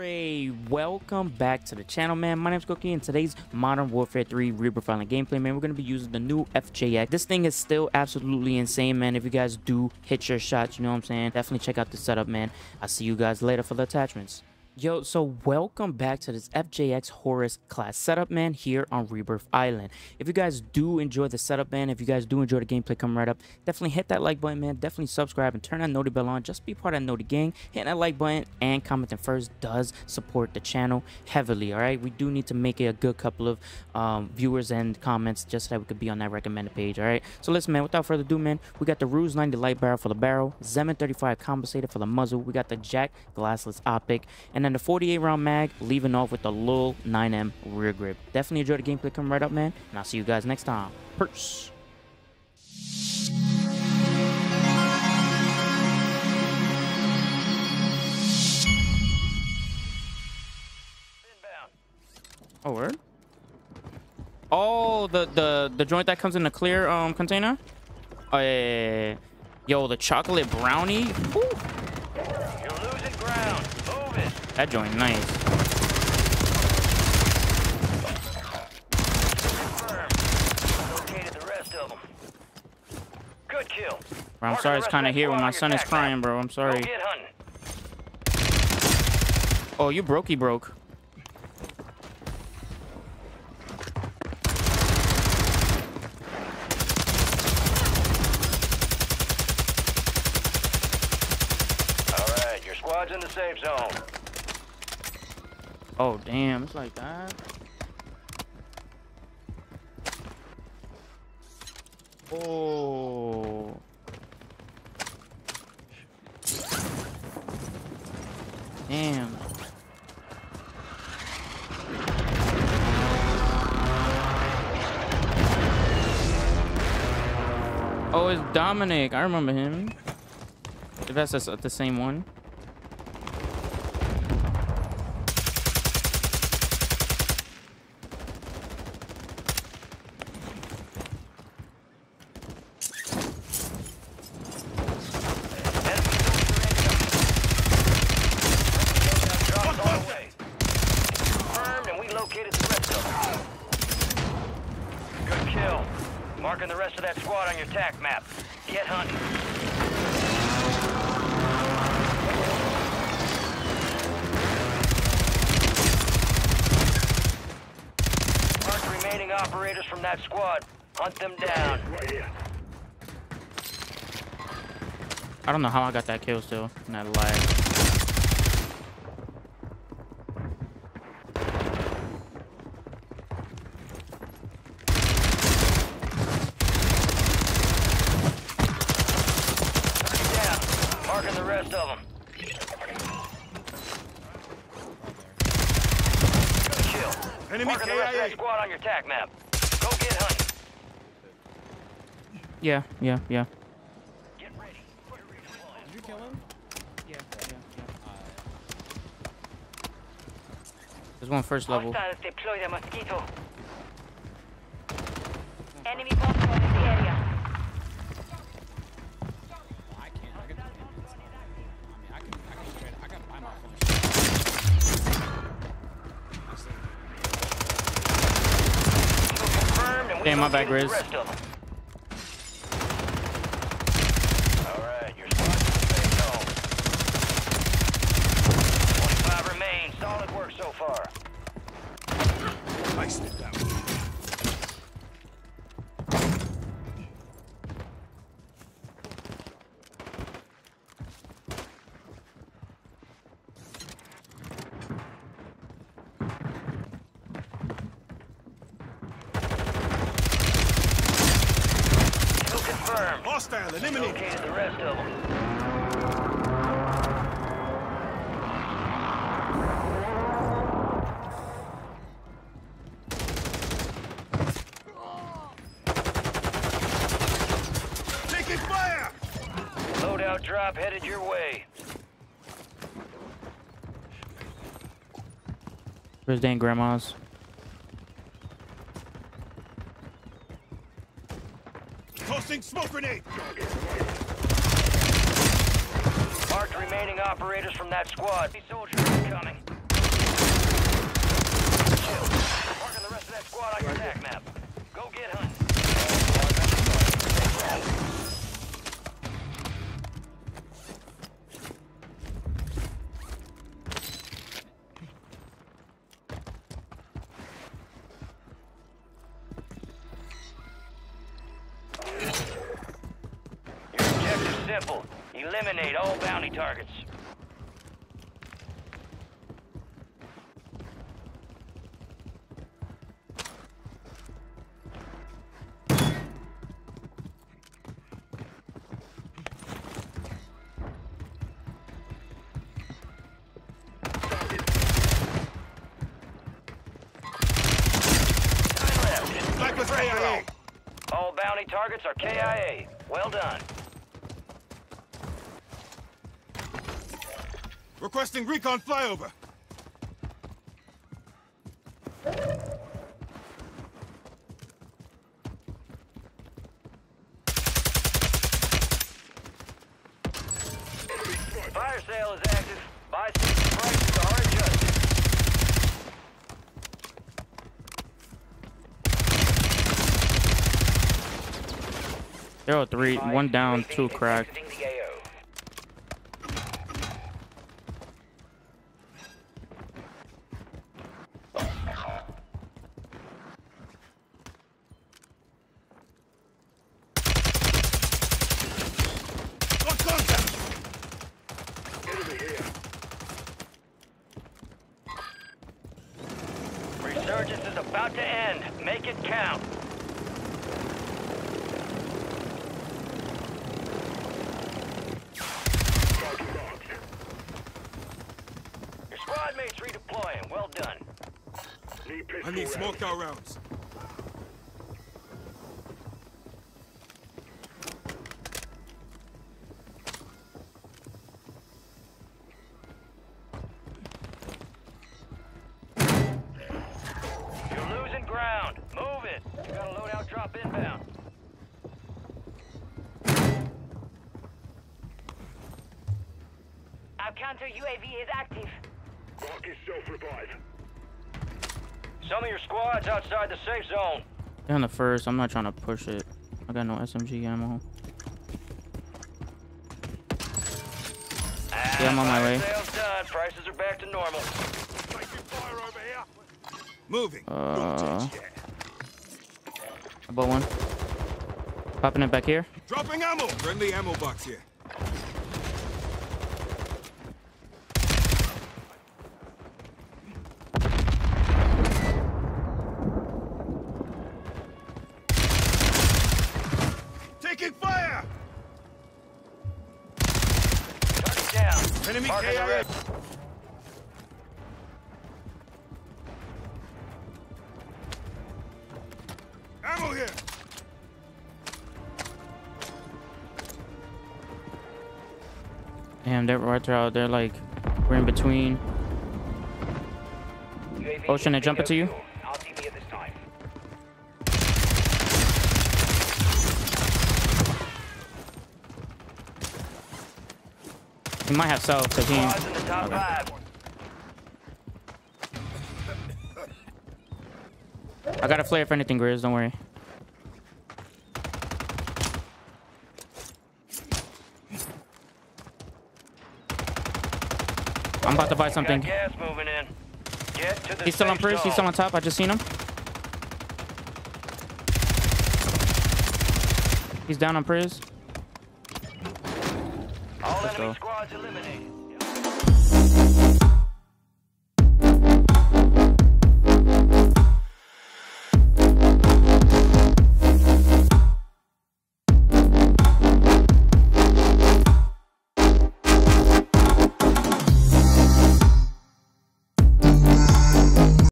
Alright, welcome back to the channel, man. My name's Coqui, and today's Modern Warfare 3 Rebirth Island gameplay, man. We're going to be using the new FJX. This thing is still absolutely insane, man. If you guys do hit your shots, you know what I'm saying? Definitely check out the setup, man. I'll see you guys later for the attachments. Yo, so welcome back to this FJX Horus class setup, man, here on Rebirth Island. If you guys do enjoy the setup, man, if you guys do enjoy the gameplay coming right up, definitely hit that like button, man. Definitely subscribe and turn that noti bell on. Just be part of that noti gang. Hitting that like button and commenting first does support the channel heavily, all right? We do need to make it a good couple of um, viewers and comments just so that we could be on that recommended page, all right? So listen, man, without further ado, man, we got the Ruse 90 light barrel for the barrel, Zemin 35 compensator for the muzzle, we got the JAK glassless optic, and then the 48 round mag, leaving off with the Lul 9M rear grip. Definitely enjoy the gameplay coming right up, man. And I'll see you guys next time. Peace. Oh, word? Oh, the, the, the joint that comes in the clear um container? Oh, yeah, yeah, yeah. Yo, the chocolate brownie? Woo. Losing ground. Move it. That joint nice. Located the rest of them. Good kill. Bro, I'm sorry it's kind of of here when my son is crying, bro. I'm sorry. Oh, you brokey broke. All right, your squad's in the safe zone. Oh, damn. It's like that. Oh. Damn. Oh, it's Dominic. I remember him. If that's the the same one. Enemy soldier incoming. Drops on the way. Confirmed, and we located the rest of them. Good kill. Marking the rest of that squad on your tac map. Get hunting. Mark remaining operators from that squad. Hunt them down. I don't know how I got that kill still. Not lie. Down. Marking the rest of them. Good kill. Enemy Marking the rest of that KIA. squad on your tac map. Go get hunting. Yeah, yeah, yeah. Get ready. Did you kill him? Yeah, yeah, yeah. There's one first level. Hostiles deploy the mosquito. Zone. 25 remain. Solid work so far. Iced it down. Kill confirmed. Hostile, eliminated. Located the rest of them. Fire. Loadout drop headed your way. Where's Dan Grandma's? Smoke grenade! Marked remaining operators from that squad. Simple. Eliminate all bounty targets. Time left. It's Back with free KIA. roll. All bounty targets are KIA. Well done. Requesting recon flyover. Fire sale is active. Buy station prices are adjusted. Zero three, one down, two cracked. Exiting the AO. Got contact. Resurgence is about to end. Make it count. Your squad mates redeploying. Well done. I need smoked out rounds. Our counter UAV is active. Some of your squads outside the safe zone. They're on the first. I'm not trying to push it. I got no SMG ammo. Ah, Yeah, I'm on my way. Done. Prices are back to normal. Fire over here. Moving. Uh, about one. Popping it back here. Dropping ammo. Friendly ammo box here. Marking the rest. Ammo here. Damn, they're right there out there. Like, we're in between. Ocean, I jump it to you? He might have because he. Okay. I got a flare for anything, Grizz. Don't worry. I'm about to buy something. He's still on Priz. He's still on top. I just seen him. He's down on Priz. All enemy go. Squads eliminated.